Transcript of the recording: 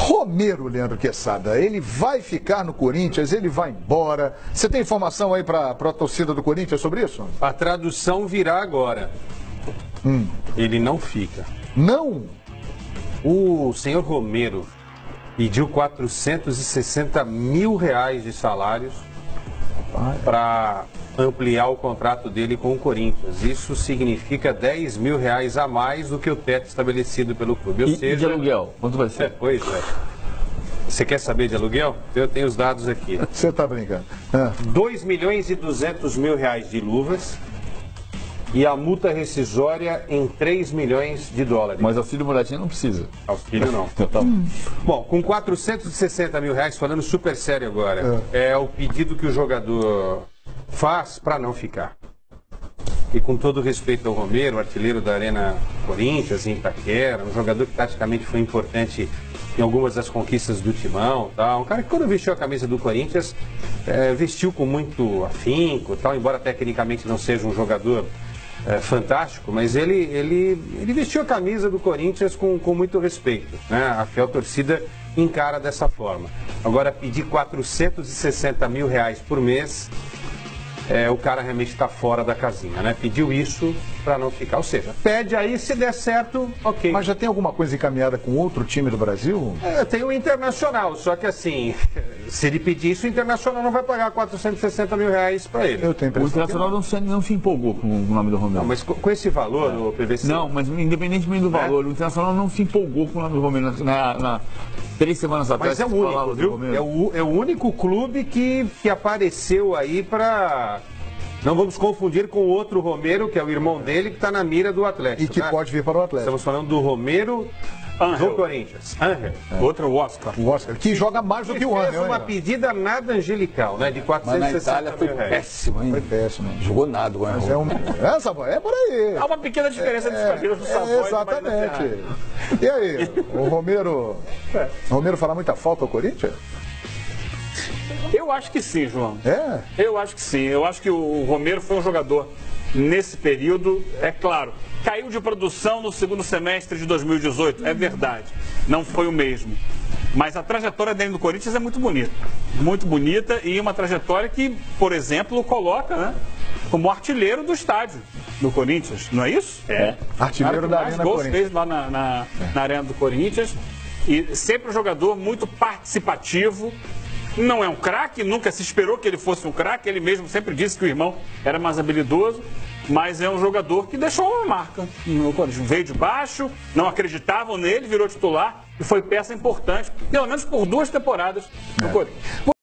Romero, Leandro Quesada, ele vai ficar no Corinthians, ele vai embora. Você tem informação aí para a torcida do Corinthians sobre isso? A tradução virá agora. Hum. Ele não fica. Não? O senhor Romero pediu 460 mil reais de salários para ampliar o contrato dele com o Corinthians. Isso significa 10 mil reais a mais do que o teto estabelecido pelo clube. Ou E, seja, e de aluguel? Quanto vai É, ser? pois é. Você quer saber de aluguel? Eu tenho os dados aqui. Você tá brincando? Ah, 2 milhões e 200 mil reais de luvas e a multa rescisória em 3 milhões de dólares. Mas auxílio moradia não precisa. Auxílio não. Então, tá bom. Bom, com 460 mil reais, falando super sério agora, é, o pedido que o jogador faz para não ficar. E com todo respeito ao Romero, artilheiro da Arena Corinthians, em Itaquera, um jogador que taticamente foi importante em algumas das conquistas do Timão, tal. um cara que quando vestiu a camisa do Corinthians, é, vestiu com muito afinco, tal, embora tecnicamente não seja um jogador é, fantástico, mas ele, ele, ele vestiu a camisa do Corinthians com, com muito respeito. Né? A fiel torcida encara dessa forma. Agora, pedir 460 mil reais por mês, é, o cara realmente está fora da casinha, né? Pediu isso para não ficar. Ou seja, pede aí, se der certo, ok. Mas já tem alguma coisa encaminhada com outro time do Brasil? É, tem o Internacional, só que assim, se ele pedir isso, o Internacional não vai pagar 460 mil reais para ele. Eu tenho O Internacional não se, não se empolgou com o nome do Romero. Não, mas co- com esse valor no PVC. Não, mas independentemente do valor, o Internacional não se empolgou com o nome do Romero. Na, na- três semanas atrás, Mas é o único, viu? É o, é o único clube que, que apareceu aí para. Não vamos confundir com o outro Romero, que é o irmão dele, que está na mira do Atlético. E que né? pode vir para o Atlético. Estamos falando do Romero do Corinthians. Angel. Outro o Oscar. O Oscar, que joga mais do Que que o fez Angel. uma pedida nada angelical, né? De Mas 460 na Itália foi péssimo, hein? Foi péssimo. hein? Jogou nada o Mas é, um... é, é por aí. Há uma pequena diferença de estrangeiros no É, Savoy. mas, exatamente. E aí, o Romero. O Romero fará muita falta ao Corinthians? Eu acho que sim, João. É? Eu acho que sim. Eu acho que o Romero foi um jogador nesse período, é claro. Caiu de produção no segundo semestre de 2018, é verdade. Não foi o mesmo. Mas a trajetória dele no Corinthians é muito bonita. Muito bonita e uma trajetória que, por exemplo, o coloca né, como artilheiro do estádio do Corinthians, não é isso? É. Artilheiro da mais Arena gols Corinthians. fez lá na, na, na Arena do Corinthians. E sempre um jogador muito participativo. Não é um craque, nunca se esperou que ele fosse um craque. Ele mesmo sempre disse que o irmão era mais habilidoso. Mas é um jogador que deixou uma marca. Veio de baixo, não acreditavam nele, virou titular e foi peça importante, pelo menos por duas temporadas no Corinthians.